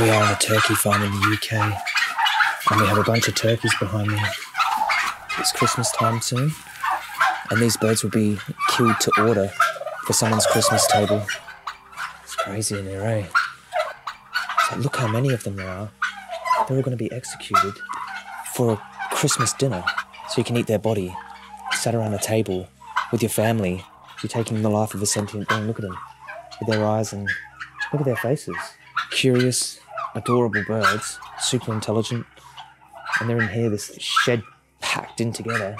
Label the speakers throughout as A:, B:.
A: We are on a turkey farm in the UK, and we have a bunch of turkeys behind me. It's Christmas time soon, and these birds will be killed to order for someone's Christmas table. It's crazy in here, eh? So look how many of them there are. They're all going to be executed for a Christmas dinner, so you can eat their body, sat around a table with your family. You're taking the life of a sentient being. Look at them, with their eyes and look at their faces. Curious, adorable birds, super intelligent, and they're in here, this shed packed in together.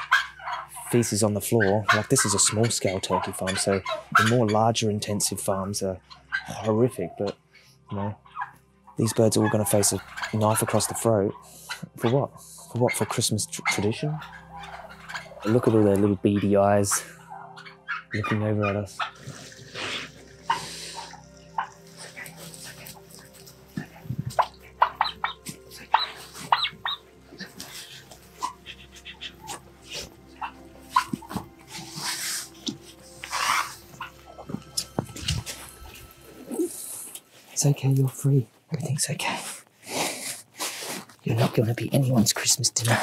A: Feces on the floor. Like this is a small scale turkey farm, so the more larger intensive farms are horrific, but you know, these birds are all going to face a knife across the throat. For what? For what? For Christmas tr- tradition? Look at all their little beady eyes looking over at us. It's okay, you're free. Everything's okay. You're not going to be anyone's Christmas dinner.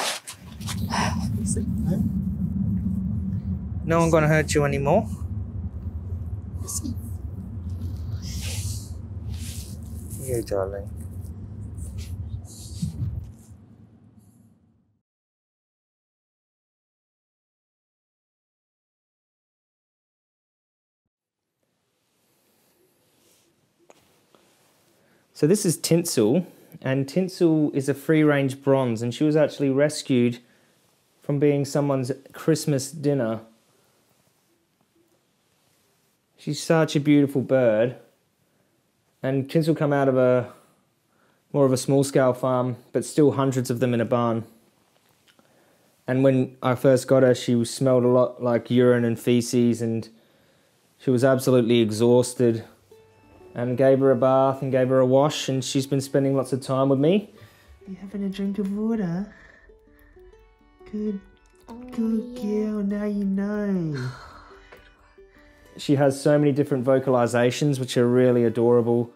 A: No one going to hurt you anymore. You, darling. So this is Tinsel, and Tinsel is a free-range bronze, and she was actually rescued from being someone's Christmas dinner. She's such a beautiful bird, and Tinsel come out of a more of a small-scale farm, but still hundreds of them in a barn. And when I first got her, she smelled a lot like urine and feces, and she was absolutely exhausted and gave her a bath and gave her a wash and she's been spending lots of time with me.
B: You having a drink of water? Good, good oh, girl. Now you know.
A: She has so many different vocalizations which are really adorable.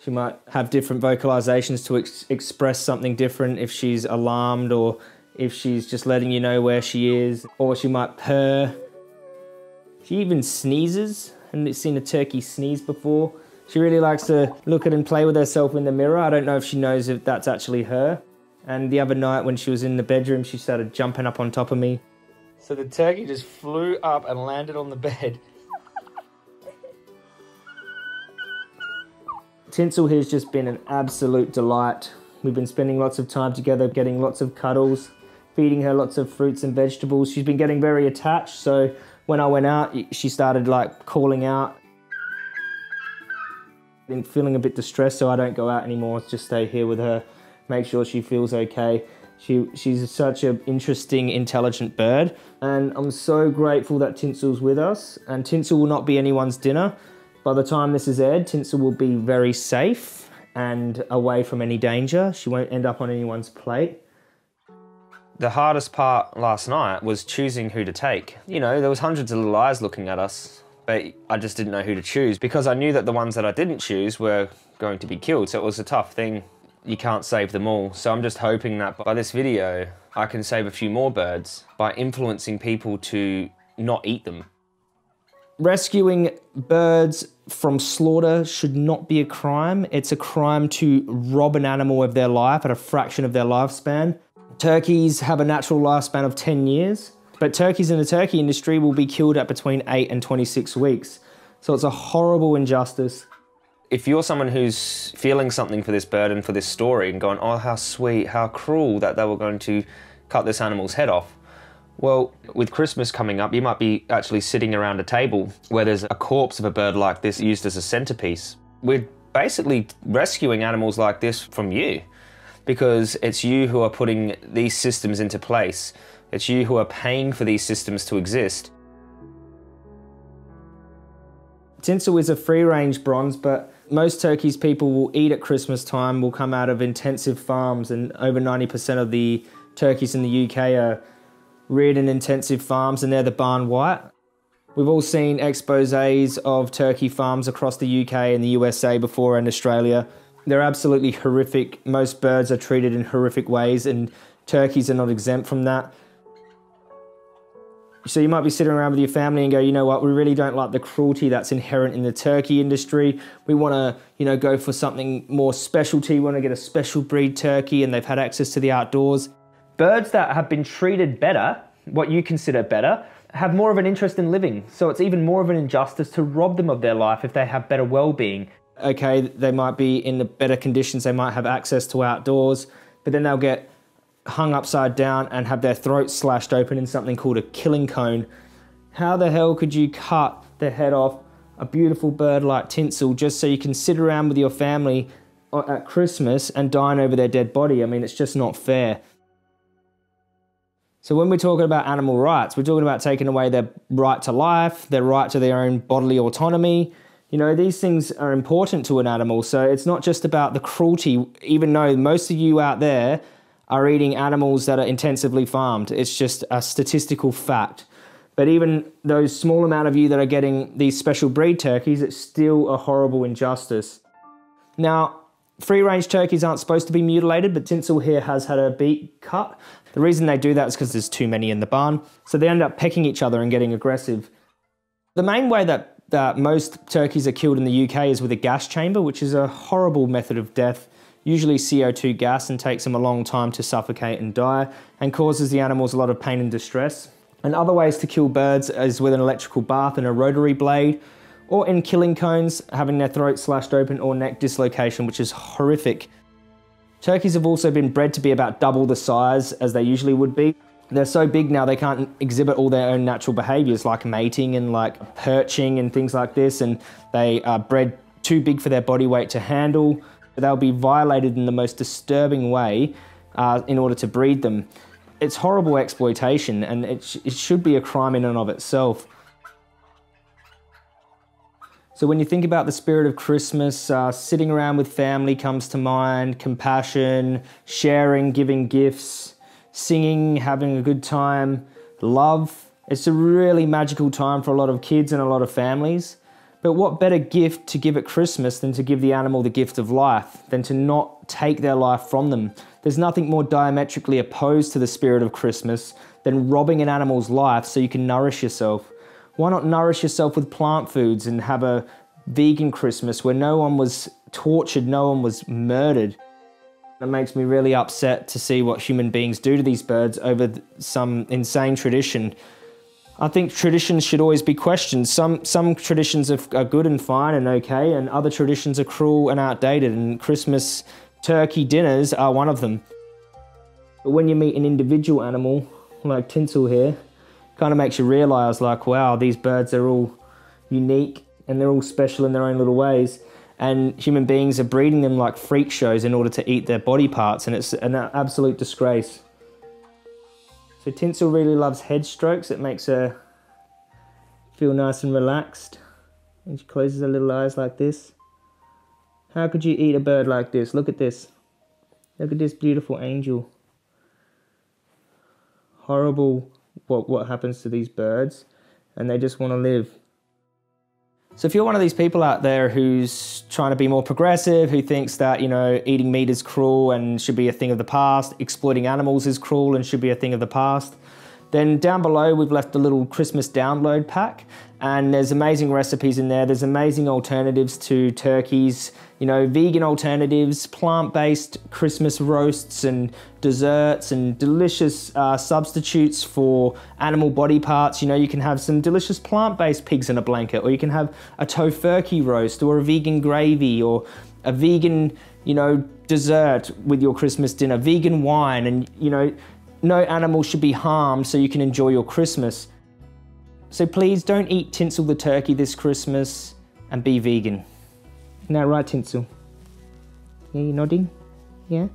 A: She might have different vocalizations to ex- express something different if she's alarmed or if she's just letting you know where she is, or she might purr she even sneezes. and it's seen a turkey sneeze before. She really likes to look at and play with herself in the mirror. I don't know if she knows if that's actually her. And the other night when she was in the bedroom, she started jumping up on top of me. So the turkey just flew up and landed on the bed. Tinsel has just been an absolute delight. We've been spending lots of time together, getting lots of cuddles, feeding her lots of fruits and vegetables. She's been getting very attached, so when I went out, she started like calling out. Been feeling a bit distressed, so I don't go out anymore. Just stay here with her, make sure she feels okay. She, she's such an interesting, intelligent bird, and I'm so grateful that Tinsel's with us. And Tinsel will not be anyone's dinner. By the time this is aired, Tinsel will be very safe and away from any danger. She won't end up on anyone's plate. The hardest part last night was choosing who to take. You know, there was hundreds of little eyes looking at us, but I just didn't know who to choose because I knew that the ones that I didn't choose were going to be killed. So it was a tough thing. You can't save them all. So I'm just hoping that by this video, I can save a few more birds by influencing people to not eat them. Rescuing birds from slaughter should not be a crime. It's a crime to rob an animal of their life at a fraction of their lifespan. Turkeys have a natural lifespan of 10 years, but turkeys in the turkey industry will be killed at between 8 and 26 weeks. So it's a horrible injustice. If you're someone who's feeling something for this bird and for this story and going, oh, how sweet, how cruel that they were going to cut this animal's head off, well, with Christmas coming up, you might be actually sitting around a table where there's a corpse of a bird like this used as a centerpiece. We're basically rescuing animals like this from you because it's you who are putting these systems into place. It's you who are paying for these systems to exist. Tinsel is a free range bronze, but most turkeys people will eat at Christmas time will come out of intensive farms, and over 90% of the turkeys in the UK are reared in intensive farms, and they're the barn white. We've all seen exposes of turkey farms across the UK and the USA before and Australia. They're absolutely horrific. Most birds are treated in horrific ways, and turkeys are not exempt from that. So you might be sitting around with your family and go, you know what, we really don't like the cruelty that's inherent in the turkey industry. We want to, you know, go for something more specialty. We want to get a special breed turkey and they've had access to the outdoors. Birds that have been treated better, what you consider better, have more of an interest in living. So it's even more of an injustice to rob them of their life if they have better well-being. Okay, they might be in the better conditions, they might have access to outdoors, but then they'll get hung upside down and have their throat slashed open in something called a killing cone. How the hell could you cut the head off a beautiful bird like tinsel just so you can sit around with your family at Christmas and dine over their dead body? I mean, it's just not fair. So when we're talking about animal rights, we're talking about taking away their right to life, their right to their own bodily autonomy. You know, these things are important to an animal. So it's not just about the cruelty, even though most of you out there are eating animals that are intensively farmed. It's just a statistical fact. But even those small amount of you that are getting these special breed turkeys, it's still a horrible injustice. Now, free range turkeys aren't supposed to be mutilated, but Tinsel here has had a beak cut. The reason they do that is because there's too many in the barn. So they end up pecking each other and getting aggressive. The main way that, that most turkeys are killed in the UK is with a gas chamber, which is a horrible method of death usually CO2 gas and takes them a long time to suffocate and die and causes the animals a lot of pain and distress. And other ways to kill birds is with an electrical bath and a rotary blade or in killing cones, having their throat slashed open or neck dislocation, which is horrific. Turkeys have also been bred to be about double the size as they usually would be. They're so big now they can't exhibit all their own natural behaviors like mating and like perching and things like this and they are bred too big for their body weight to handle They'll be violated in the most disturbing way uh, in order to breed them. It's horrible exploitation and it, sh it should be a crime in and of itself. So when you think about the spirit of Christmas, uh, sitting around with family comes to mind, compassion, sharing, giving gifts, singing, having a good time, love. It's a really magical time for a lot of kids and a lot of families. But what better gift to give at Christmas than to give the animal the gift of life, than to not take their life from them? There's nothing more diametrically opposed to the spirit of Christmas than robbing an animal's life so you can nourish yourself. Why not nourish yourself with plant foods and have a vegan Christmas where no one was tortured, no one was murdered? It makes me really upset to see what human beings do to these birds over some insane tradition I think traditions should always be questioned. Some some traditions are, are, good and fine and okay, and other traditions are cruel and outdated. And Christmas turkey dinners are one of them. But when you meet an individual animal like Tinsel here, kind of makes you realise like, wow, these birds are all unique and they're all special in their own little ways. And human beings are breeding them like freak shows in order to eat their body parts, and it's an absolute disgrace. So Tinsel really loves head strokes. It makes her feel nice and relaxed. And she closes her little eyes like this. How could you eat a bird like this? Look at this. Look at this beautiful angel. Horrible what, what happens to these birds. And they just want to live. So if you're one of these people out there who's trying to be more progressive, who thinks that, you know, eating meat is cruel and should be a thing of the past, exploiting animals is cruel and should be a thing of the past, then down below we've left a little Christmas download pack and there's amazing recipes in there. There's amazing alternatives to turkeys, you know, vegan alternatives, plant-based Christmas roasts and desserts and delicious uh, substitutes for animal body parts. You know, you can have some delicious plant-based pigs in a blanket, or you can have a tofurkey roast, or a vegan gravy, or a vegan, you know, dessert with your Christmas dinner, vegan wine, and you know, no animal should be harmed so you can enjoy your Christmas. So please don't eat Tinsel the turkey this Christmas and be vegan. Isn't right, Tinsel? Yeah, you nodding? Yeah?